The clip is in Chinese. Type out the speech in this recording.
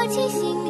我清醒